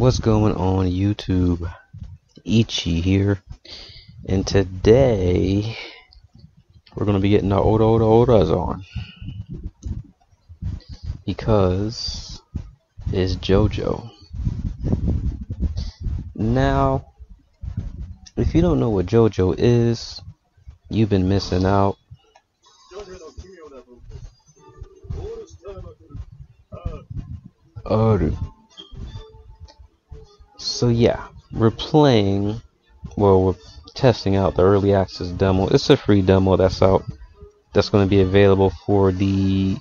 What's going on YouTube? Ichi here. And today we're gonna be getting our Ora Ora Oras on. Because it's JoJo. Now if you don't know what JoJo is, you've been missing out. Aru. So yeah, we're playing, well, we're testing out the early access demo. It's a free demo that's out. That's going to be available for the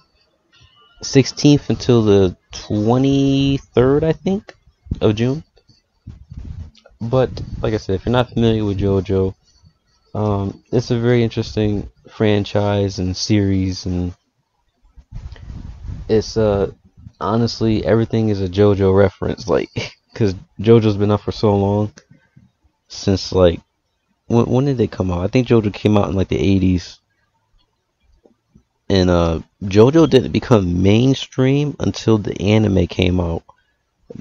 16th until the 23rd, I think, of June. But like I said, if you're not familiar with JoJo, um, it's a very interesting franchise and series, and it's uh honestly everything is a JoJo reference. Like because JoJo's been up for so long since like when when did they come out? I think JoJo came out in like the 80s. And uh JoJo didn't become mainstream until the anime came out.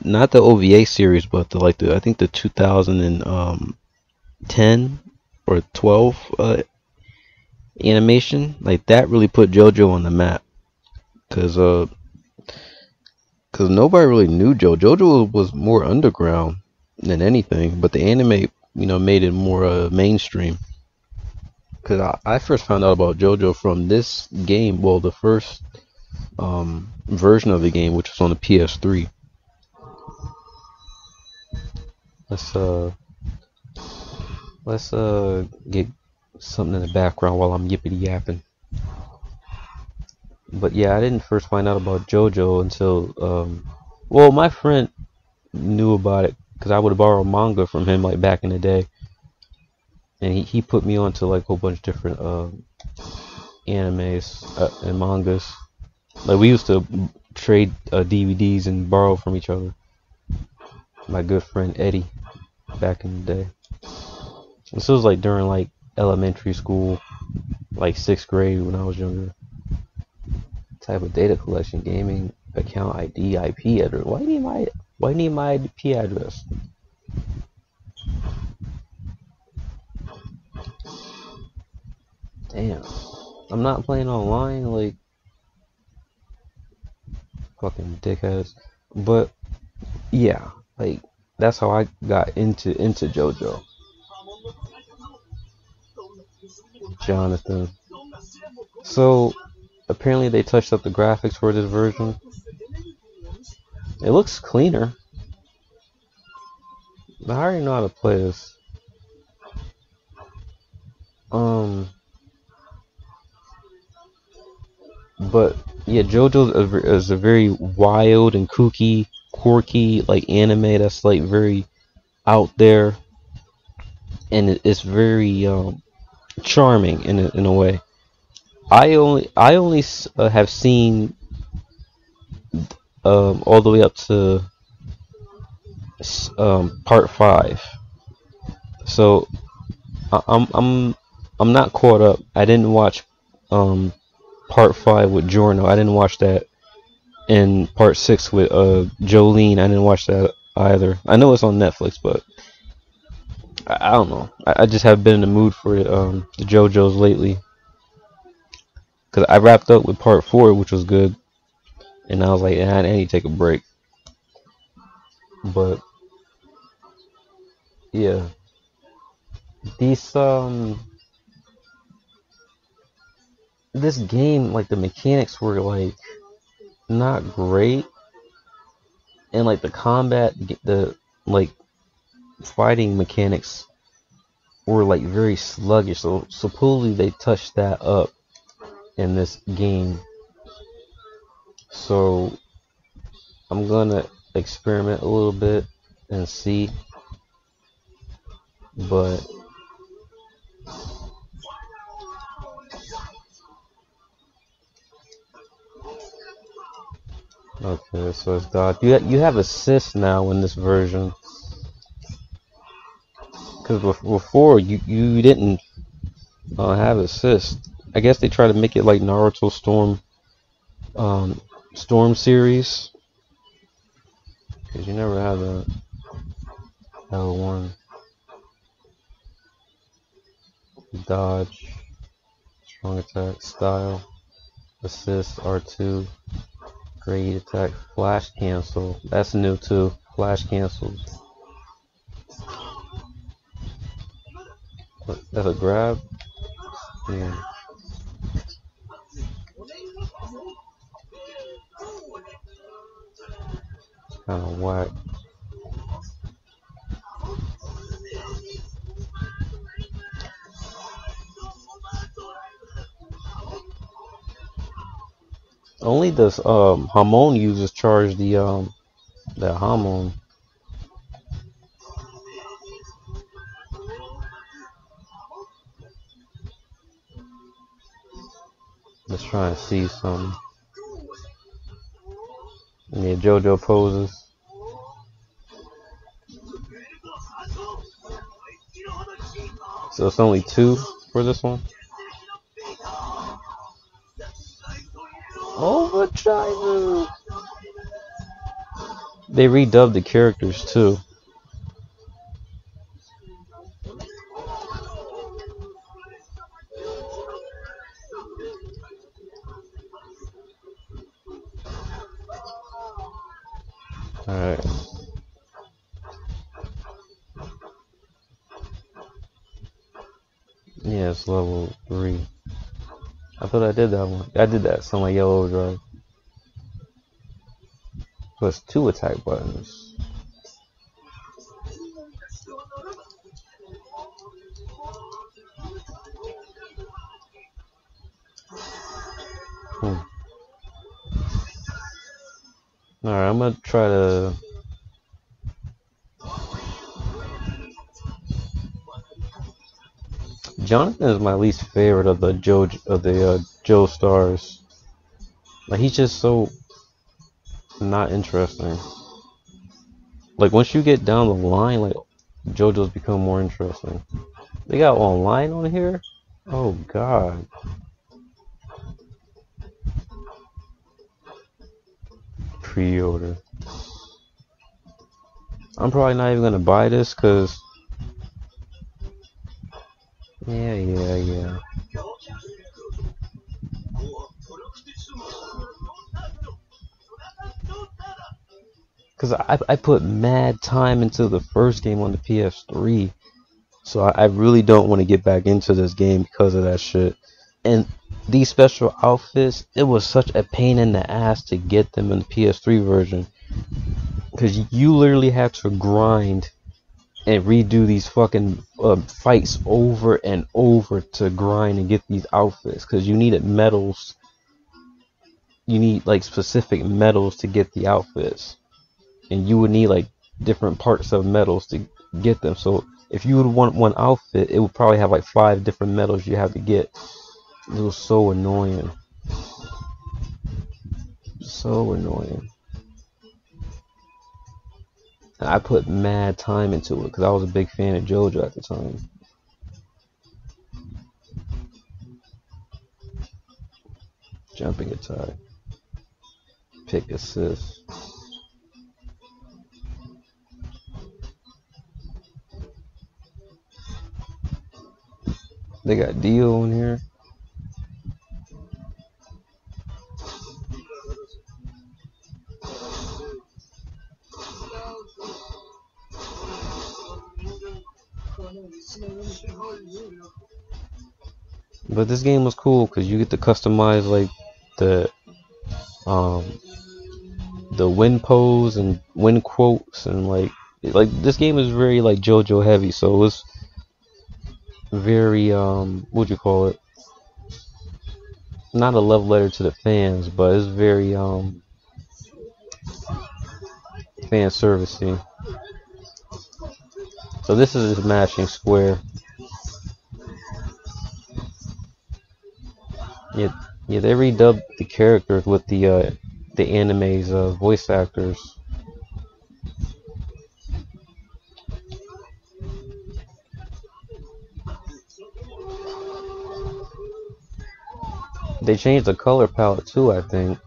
Not the OVA series, but the like the I think the 2010 or 12 uh animation, like that really put JoJo on the map. Cuz uh because nobody really knew Joe. JoJo was more underground than anything, but the anime, you know, made it more uh, mainstream. Because I, I first found out about JoJo from this game, well, the first um, version of the game, which was on the PS3. Let's uh, let's uh get something in the background while I'm yippity yapping but yeah, I didn't first find out about JoJo until, um, well, my friend knew about it because I would borrow manga from him like back in the day, and he, he put me onto like a whole bunch of different uh, animes uh, and mangas. Like we used to trade uh, DVDs and borrow from each other. My good friend Eddie, back in the day. This was like during like elementary school, like sixth grade when I was younger type of data collection, gaming account ID, IP address. Why need my why need my IP address? Damn. I'm not playing online like fucking dickheads. But yeah, like that's how I got into into JoJo. Jonathan. So apparently they touched up the graphics for this version. It looks cleaner. But I already know how to play this. Um, but yeah, JoJo is a very wild and kooky, quirky like anime that's like very out there, and it's very um, charming in a, in a way. I only I only uh, have seen um, all the way up to um, part five. So I, I'm I'm I'm not caught up. I didn't watch um, part five with Giorno. I didn't watch that. And part six with uh, Jolyne. I didn't watch that either. I know it's on Netflix, but I, I don't know. I, I, just have been in the mood for um, the JoJo's lately. Cause I wrapped up with part four, which was good, and I was like, I need to take a break. But yeah, these um, this game, like the mechanics were like not great, and like the combat, the like fighting mechanics were like very sluggish. So supposedly they touched that up in this game. So I'm gonna experiment a little bit and see. But Okay, so it's God. You you have assist now in this version. Because before you you didn't uh, have assist. I guess they try to make it like Naruto Storm um, Storm series because you never have that. L1. Dodge. Strong attack. Style. Assist. R2. Great attack. Flash cancel. That's new too. Flash cancels. That's a grab? Yeah. Kind of whack. Only the um Hamon users charge the um the Hamon. Let's try and see some. Yeah, JoJo poses. So it's only two for this one. Overdrive. They redubbed the characters too. Alright. Level 3. I thought I did that one. I did that, my yellow drive. Plus two attack buttons. Hmm. Alright, I'm gonna try to Jonathan is my least favorite of the Joe of the uh, Joestars. Like he's just so not interesting. Like once you get down the line, like JoJo's become more interesting. They got online on here. Oh God. Pre-order. I'm probably not even gonna buy this because yeah, yeah, yeah. Cause I I put mad time into the first game on the PS3, so I, I really don't want to get back into this game because of that shit. And these special outfits, it was such a pain in the ass to get them in the PS3 version, cause you literally had to grind and redo these fucking uh, fights over and over to grind and get these outfits because you needed medals. You need like specific medals to get the outfits, and you would need like different parts of medals to get them. So if you would want one outfit, it would probably have like five different medals you have to get. It was so annoying. So annoying. I put mad time into it because I was a big fan of JoJo at the time. Jumping attack. Pick assist. They got Dio in here. But this game was cool because you get to customize like the um the win pose and win quotes and like like this game is very like JoJo heavy, so it's very um what you call it? Not a love letter to the fans, but it's very um fan servicing. So this is his matching square. Yeah, yeah, they redubbed the characters with the uh, the anime's uh, voice actors. They changed the color palette too, I think.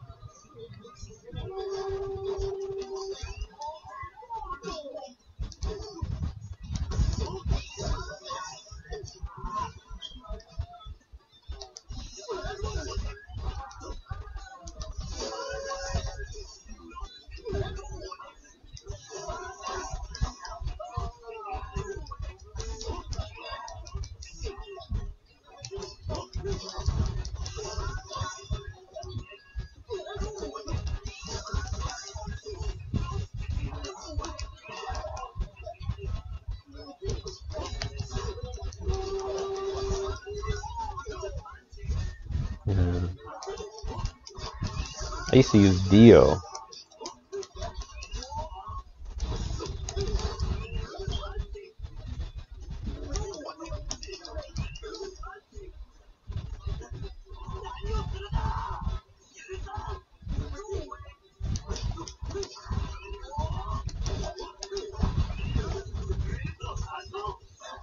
Dio.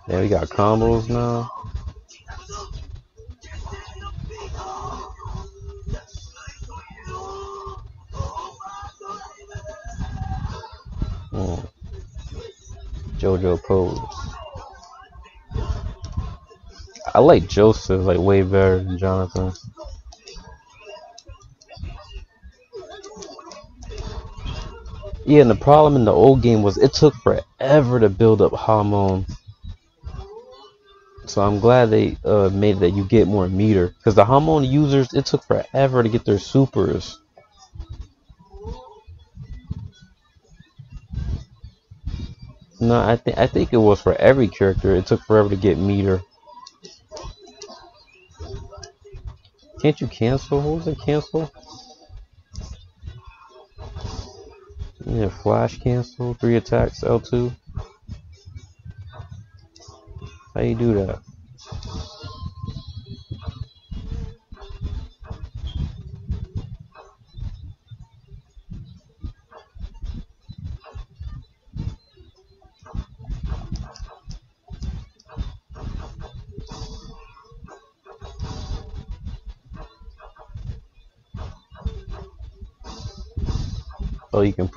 Yeah, we got combos now. JoJo pose. I like Joseph like way better than Jonathan. Yeah, and the problem in the old game was it took forever to build up Hamon. So I'm glad they uh, made that you get more meter. Because the Hamon users, it took forever to get their supers. No, I think I think it was for every character. It took forever to get meter. Can't you cancel? What was it? Cancel? Yeah, flash cancel, three attacks, L2. How do you do that?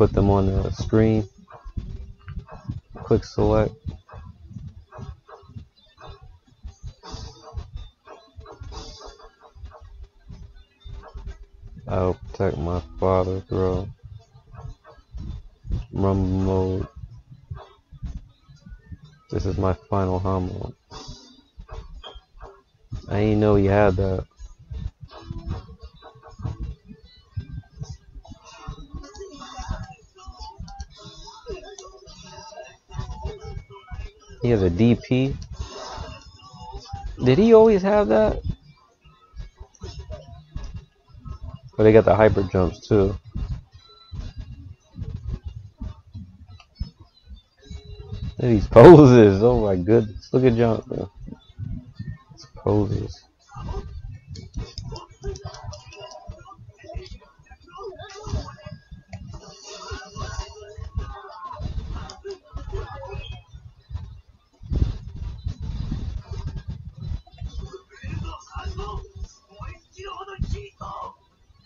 Put them on the screen. Click select. I'll protect my father, bro. Rumble mode. This is my final Hamon. I didn't know you had that. He has a DP. Did he always have that? But they got the hyper jumps too. Look at these poses. Oh my goodness. Look at Jonathan. These poses.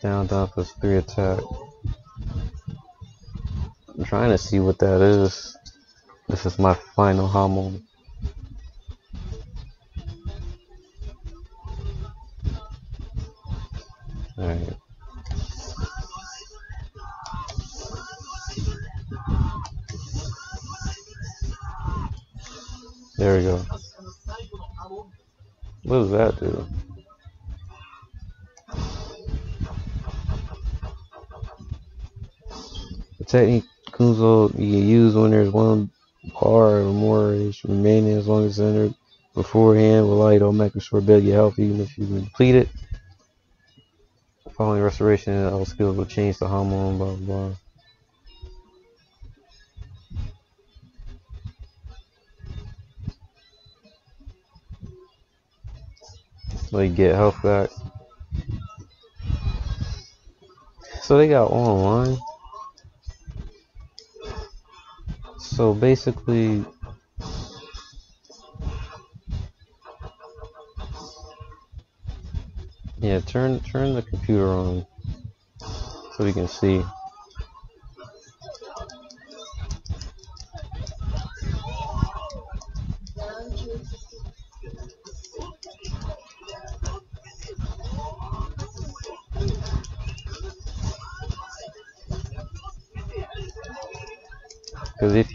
Down, down plus three attack. I'm trying to see what that is. This is my final Hamon. Technique Kunzo you can use when there's one bar or more is remaining as long as it's entered beforehand will allow you to automatically restore build your health even if you've been depleted. Following restoration, all skills will change to Hamon, blah blah blah. So you get health back. So they got online. So basically, yeah, turn turn the computer on so we can see.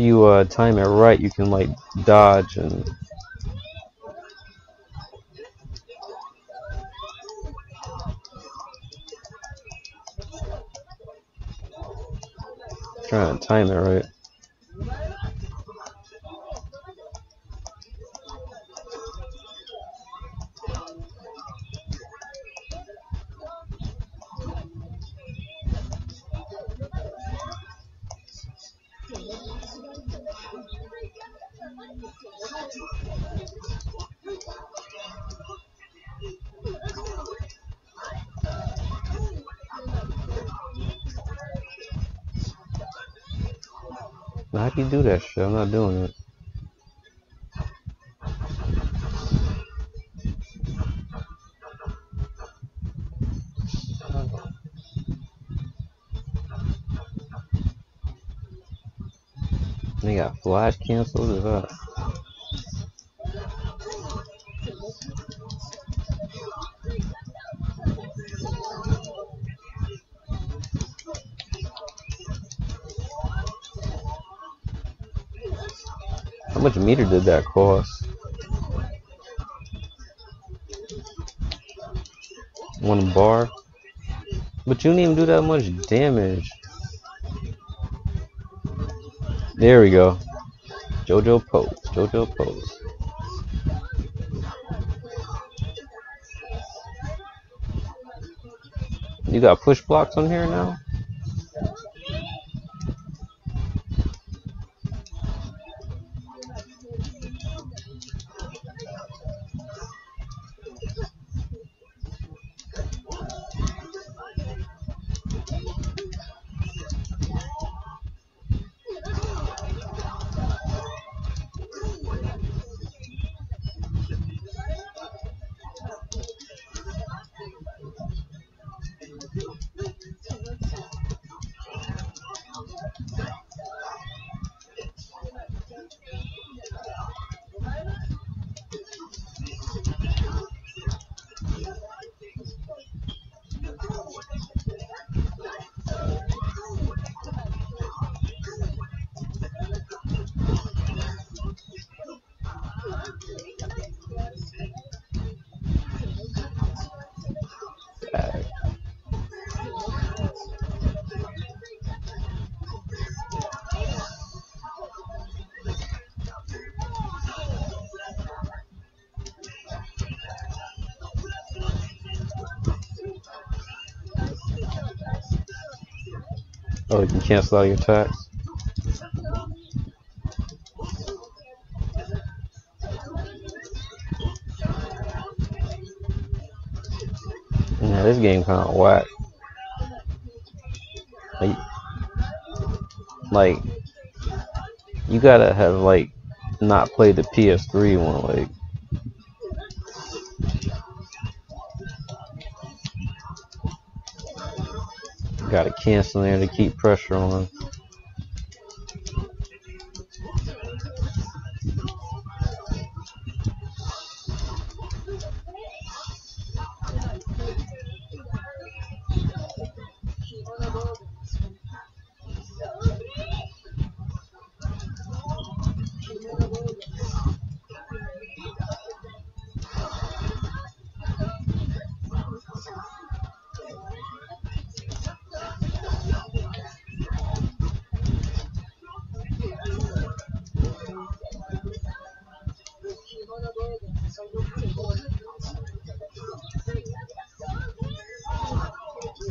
You uh, time it right, you can like dodge and trying to time it right. Not doing it. They got flash canceled. Is that? How much meter did that cost? One bar? But you didn't even do that much damage. There we go. Jojo pose. Jojo pose. You got push blocks on here now? Oh, you can cancel out your attacks. Yeah, this game kind of whack. Like, like, you gotta have like not played the PS3 one. Like, gotta cancel there to keep pressure on.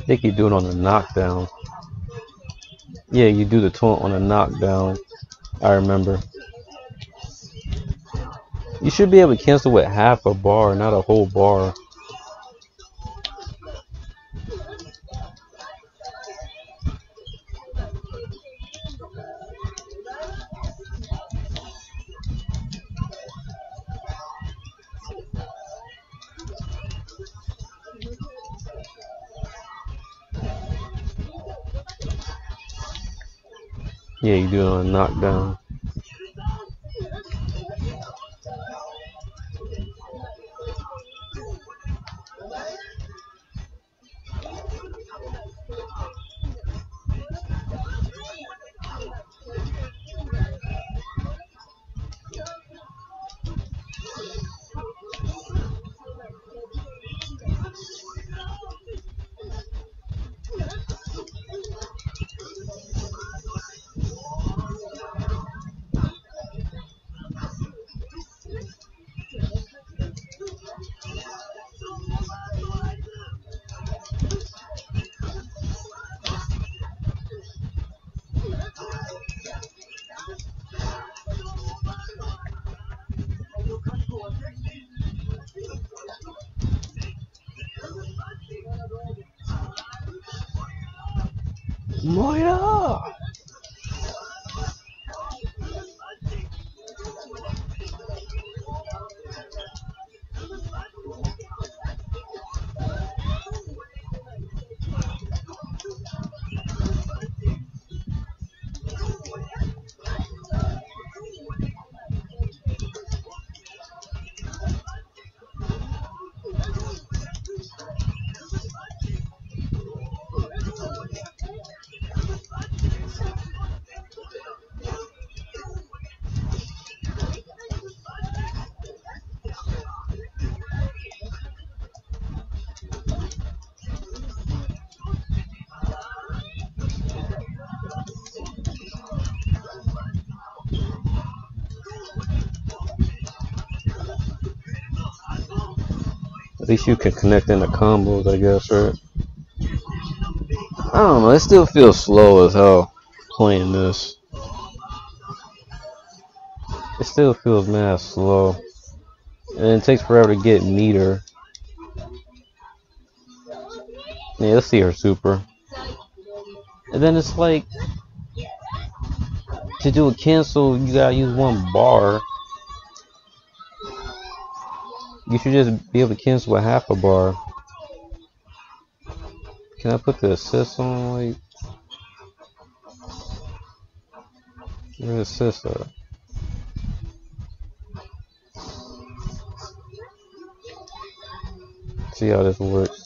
Think you do it on a knockdown. Yeah, you do the taunt on a knockdown. I remember. You should be able to cancel with half a bar, not a whole bar. Yeah, you do uh, it on a knockdown. Moira! Least you can connect into combos, I guess, right? I don't know. It still feels slow as hell playing this. It still feels mad slow. And it takes forever to get meter. Yeah, let's see her super. And then it's like to do a cancel, you gotta use one bar. You should just be able to cancel with half a bar. Can I put the assist on? Like, the assist at? See how this works.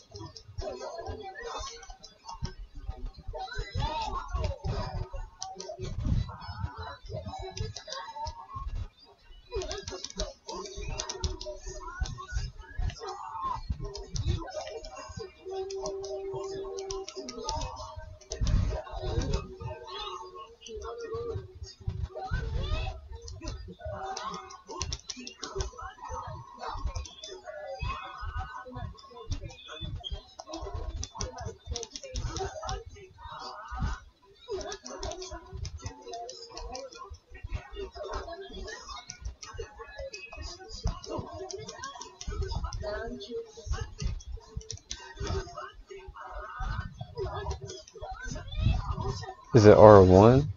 Is it R1?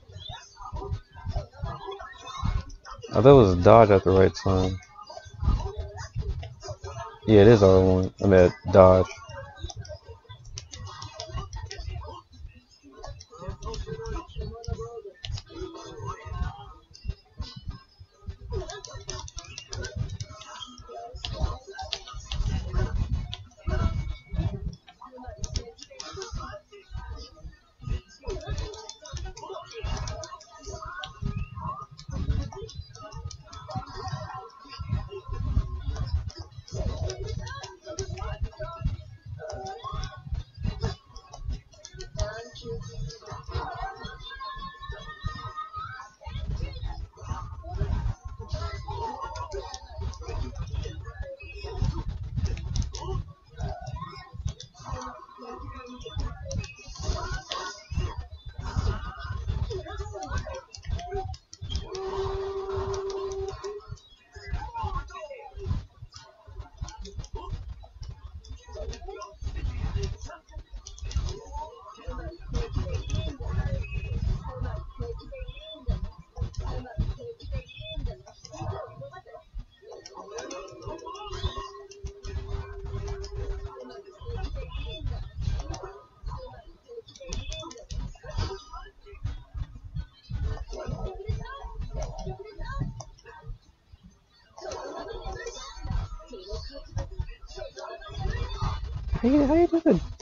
I thought it was dodge at the right time. Yeah, it is R1. I mean, dodge. You, how you do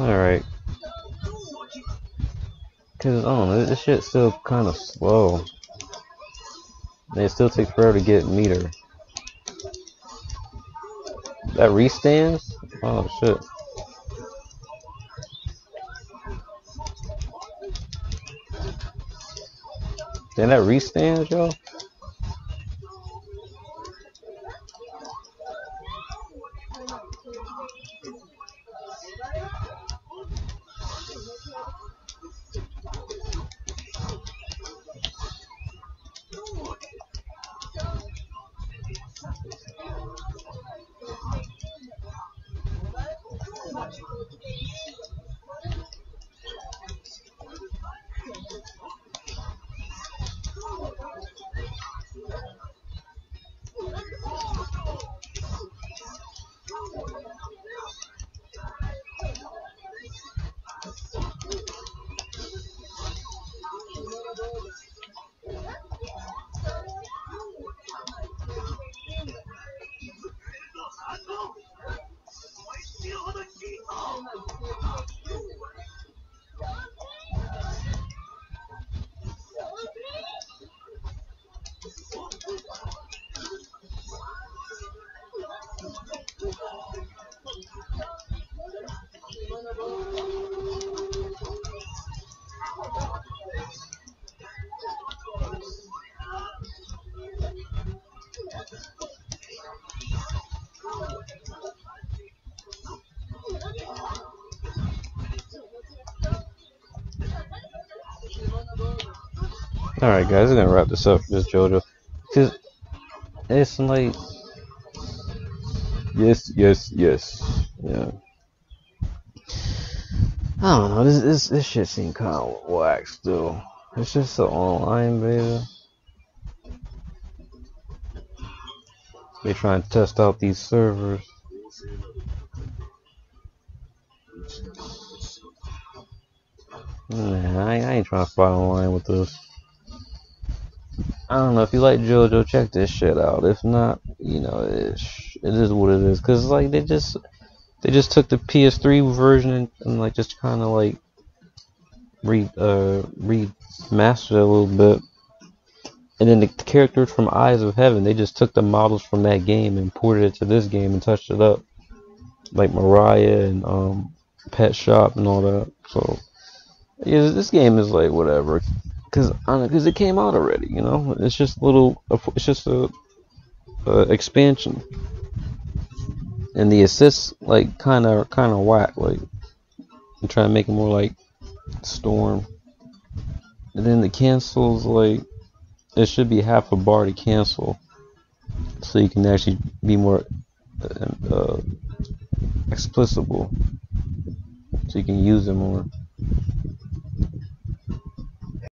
Alright. Cause, I don't know, this shit's still kind of slow. And it still takes forever to get meter. That restands? Oh shit. Then that restands, yo? Alright guys, I'm gonna wrap this up this JoJo. Cause it's like Yes, yes, yes. Yeah. I don't know, this this this shit seems kinda whack still. It's just an online beta. They trying to test out these servers. Nah, I, I ain't trying to fight online with this. I don't know if you like JoJo, check this shit out. If not, you know, it, is what it is. Cause like they just they just took the PS3 version and, and like just kind of like re uh remastered it a little bit. And then the characters from Eyes of Heaven, they just took the models from that game and ported it to this game and touched it up, like Mariah and um Pet Shop and all that. So yeah, this game is like whatever, cause cause it came out already. You know, it's just a little, it's just a, a expansion, and the assists like kind of kind of whack. Like I'm trying to make it more like Storm, and then the cancels like it should be half a bar to cancel, so you can actually be more uh, uh explicable, so you can use it more.